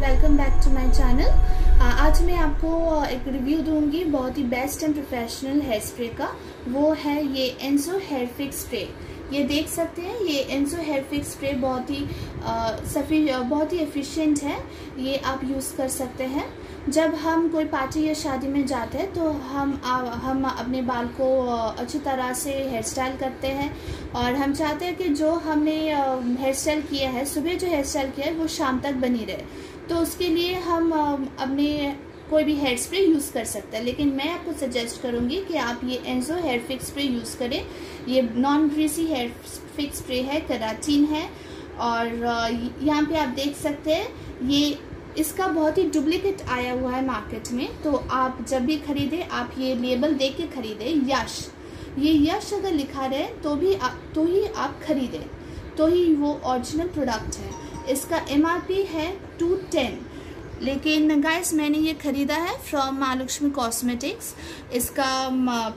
And welcome back to my channel आज मैं आपको एक रिव्यू दूँगी बहुत ही best and professional hair spray का। वो है ये एंसो हेयर फिक्स स्प्रे ये देख सकते हैं, ये एंसो हेयर फिक्स स्प्रे बहुत ही सफी, बहुत ही एफिशिएंट है। ये आप यूज़ कर सकते हैं। जब हम कोई पार्टी या शादी में जाते हैं तो हम आ, हम अपने बाल को अच्छी तरह से हेयर स्टाइल करते हैं। और हम चाहते हैं कि जो हमने हेयर स्टाइल किया है सुबह जो हेयर स्टाइल किया है वो शाम तक बनी रहे। तो उसके लिए हम अपने कोई भी हेयर स्प्रे यूज़ कर सकता है। लेकिन मैं आपको सजेस्ट करूँगी कि आप ये Enzo hair fix spray use करें। ये non greasy hair fix spray है कराटीन है। और यहाँ पे आप देख सकते हैं ये इसका बहुत ही डुप्लीकेट आया हुआ है मार्केट में। तो आप जब भी खरीदें, आप ये लेबल देख के खरीदें, यश। ये यश अगर लिखा रहे तो भी आप तो ही आप खरीदें। तो ही वो ओरिजिनल प्रोडक्ट है। इसका एमआरपी है टू टेन लेकिन गाइस मैंने ये ख़रीदा है फ्रॉम महालक्ष्मी कॉस्मेटिक्स इसका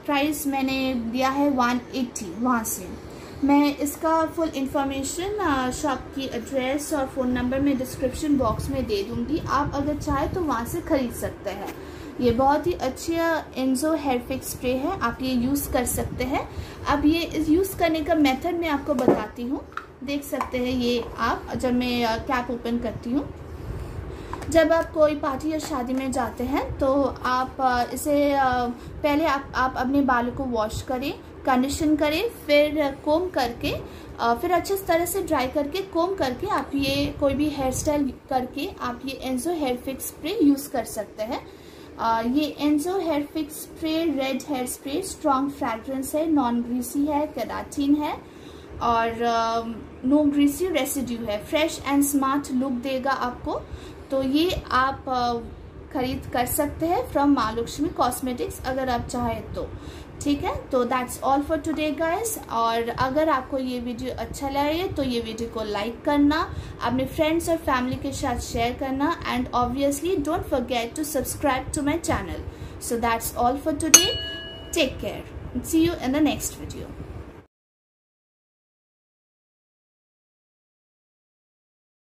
प्राइस मैंने दिया है वन एट्टी वहाँ से। मैं इसका फुल इंफॉर्मेशन शॉप की एड्रेस और फ़ोन नंबर में डिस्क्रिप्शन बॉक्स में दे दूँगी। आप अगर चाहें तो वहाँ से ख़रीद सकते हैं। ये बहुत ही अच्छा एंजो हेयर फिक्स स्प्रे है। आप ये यूज़ कर सकते हैं। अब ये यूज़ करने का मेथड मैं आपको बताती हूँ। देख सकते हैं ये आप, जब मैं कैप ओपन करती हूँ। जब आप कोई पार्टी या शादी में जाते हैं तो आप इसे पहले आप आप अपने बालों को वॉश करें कंडीशन करें, फिर कोम करके फिर अच्छे तरह से ड्राई करके कोम करके आप ये कोई भी हेयर स्टाइल करके आप ये Enzo hair fix spray use कर सकते हैं। ये Enzo hair fix spray red hair spray strong fragrance है नॉन ग्रीसी है कराटीन है। और नो ग्रीसी रेसिड्यू है। फ्रेश एंड स्मार्ट लुक देगा आपको। तो ये आप खरीद कर सकते हैं फ्रॉम महालक्ष्मी कॉस्मेटिक्स अगर आप चाहें तो। ठीक है? तो that's all for today guys और अगर आपको ये वीडियो अच्छा लगे तो ये वीडियो को लाइक करना, अपने फ्रेंड्स और फैमिली के साथ शेयर करना and obviously don't forget to subscribe to my channel so that's all for today take care see you in the next video